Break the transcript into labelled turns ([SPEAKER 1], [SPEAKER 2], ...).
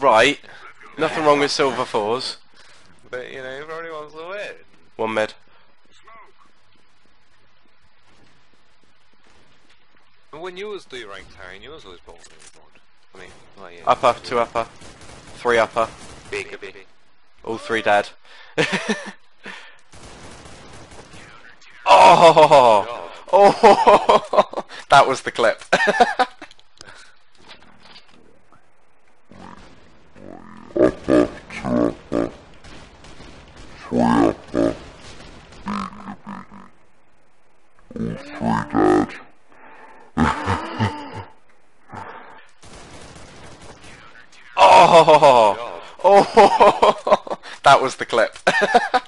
[SPEAKER 1] Right. Nothing wrong with silver fours.
[SPEAKER 2] But, you know, everybody wants to win.
[SPEAKER 1] One med.
[SPEAKER 2] And when you was the ranked Harry, you was always bottom of the board. I mean, well, yeah.
[SPEAKER 1] Upper, two upper. Three upper.
[SPEAKER 2] Big, big.
[SPEAKER 1] All three dead. oh! Oh! that was the clip. oh!
[SPEAKER 2] God.
[SPEAKER 1] Oh! that was the clip.